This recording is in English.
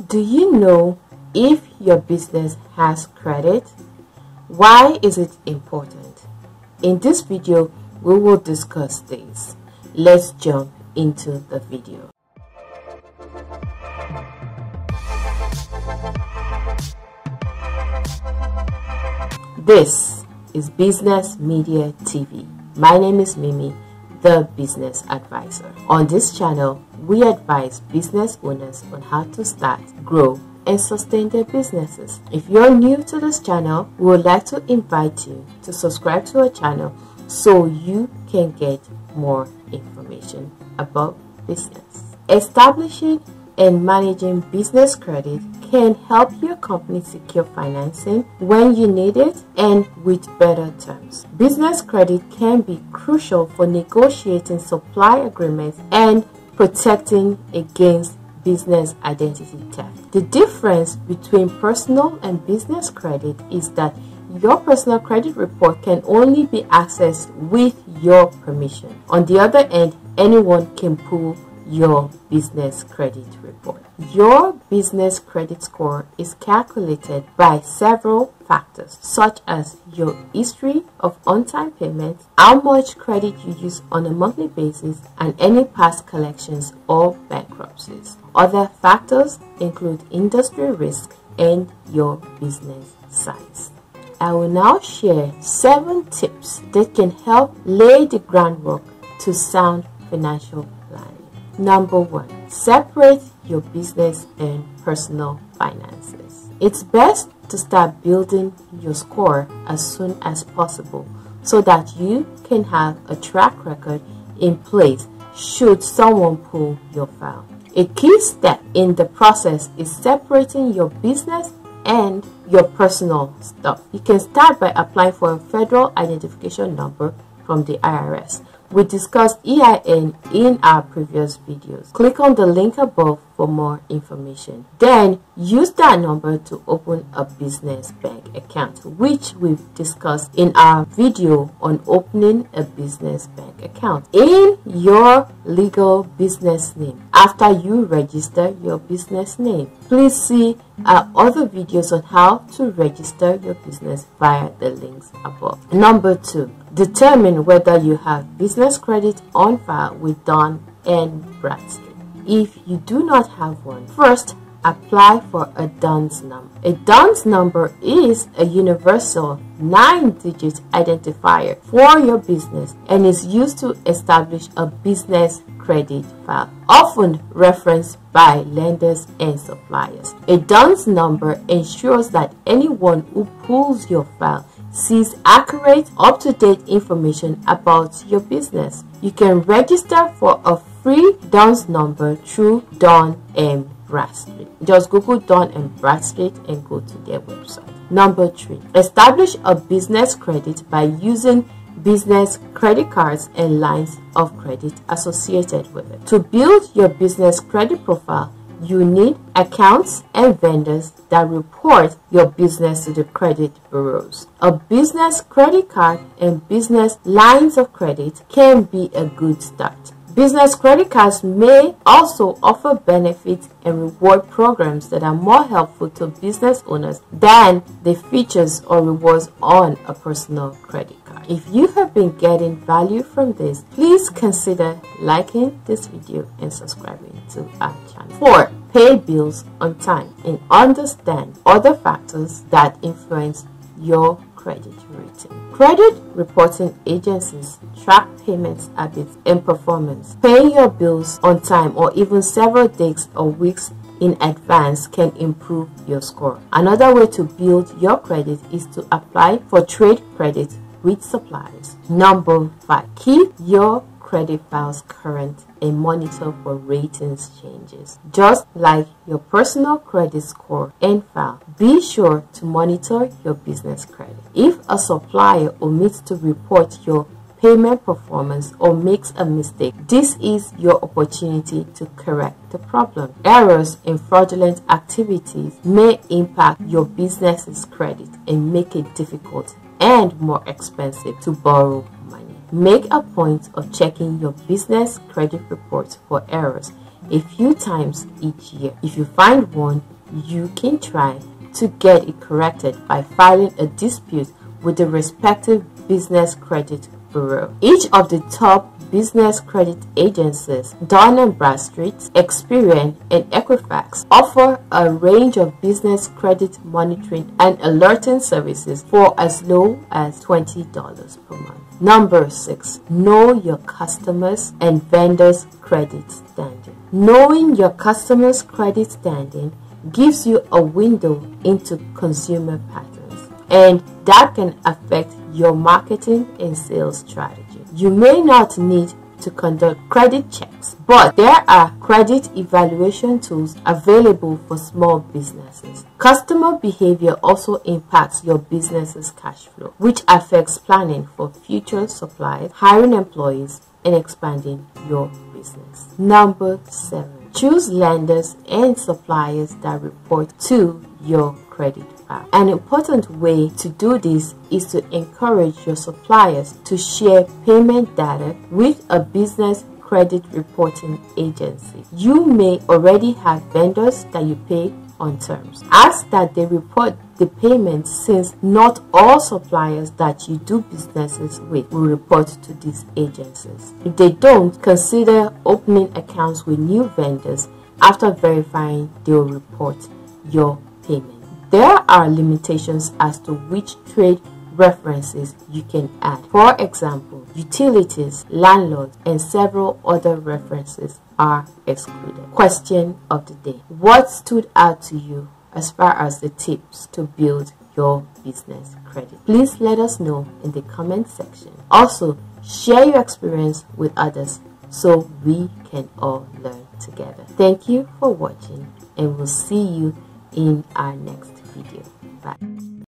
Do you know if your business has credit? Why is it important? In this video, we will discuss this. Let's jump into the video. This is Business Media TV. My name is Mimi, the Business Advisor. On this channel, we advise business owners on how to start, grow, and sustain their businesses. If you're new to this channel, we would like to invite you to subscribe to our channel so you can get more information about business. Establishing and managing business credit can help your company secure financing when you need it and with better terms. Business credit can be crucial for negotiating supply agreements and protecting against business identity theft. The difference between personal and business credit is that your personal credit report can only be accessed with your permission. On the other end, anyone can pull your business credit report. Your business credit score is calculated by several factors such as your history of on-time payments, how much credit you use on a monthly basis, and any past collections or bankruptcies. Other factors include industry risk and your business size. I will now share 7 tips that can help lay the groundwork to sound financial Number one, separate your business and personal finances. It's best to start building your score as soon as possible so that you can have a track record in place should someone pull your file. A key step in the process is separating your business and your personal stuff. You can start by applying for a federal identification number from the IRS. We discussed EIN in our previous videos. Click on the link above for more information. Then use that number to open a business bank account, which we've discussed in our video on opening a business bank account in your legal business name after you register your business name. Please see our other videos on how to register your business via the links above. Number two, Determine whether you have business credit on file with Dun and Bradstreet. If you do not have one, first apply for a DUNS number. A DUNS number is a universal nine-digit identifier for your business and is used to establish a business credit file, often referenced by lenders and suppliers. A DUNS number ensures that anyone who pulls your file sees accurate, up-to-date information about your business. You can register for a free DUNS number through Dun and Bradstreet. Just Google Dun and Bradstreet and go to their website. Number three, establish a business credit by using business credit cards and lines of credit associated with it. To build your business credit profile, you need accounts and vendors that report your business to the credit bureaus. A business credit card and business lines of credit can be a good start. Business credit cards may also offer benefits and reward programs that are more helpful to business owners than the features or rewards on a personal credit card. If you have been getting value from this, please consider liking this video and subscribing to our channel. 4. Pay bills on time and understand other factors that influence your credit rating. Credit reporting agencies track payments habits and performance. Paying your bills on time or even several days or weeks in advance can improve your score. Another way to build your credit is to apply for trade credit with suppliers. Number 5. Keep your credit files current and monitor for ratings changes. Just like your personal credit score and file, be sure to monitor your business credit. If a supplier omits to report your payment performance or makes a mistake, this is your opportunity to correct the problem. Errors in fraudulent activities may impact your business's credit and make it difficult and more expensive to borrow Make a point of checking your business credit reports for errors a few times each year. If you find one, you can try to get it corrected by filing a dispute with the respective business credit bureau. Each of the top business credit agencies, Dun & Bradstreet, Experian, and Equifax offer a range of business credit monitoring and alerting services for as low as $20 per month. Number 6. Know your customers and vendors' credit standing. Knowing your customers' credit standing gives you a window into consumer patterns and that can affect your marketing and sales strategy. You may not need to conduct credit checks, but there are credit evaluation tools available for small businesses. Customer behavior also impacts your business's cash flow, which affects planning for future supplies, hiring employees, and expanding your business. Number seven, choose lenders and suppliers that report to your credit Uh, an important way to do this is to encourage your suppliers to share payment data with a business credit reporting agency. You may already have vendors that you pay on terms. Ask that they report the payments since not all suppliers that you do businesses with will report to these agencies. If they don't, consider opening accounts with new vendors after verifying they'll report your payment. There are limitations as to which trade references you can add. For example, utilities, landlords, and several other references are excluded. Question of the day. What stood out to you as far as the tips to build your business credit? Please let us know in the comment section. Also, share your experience with others so we can all learn together. Thank you for watching and we'll see you in our next video. Bye.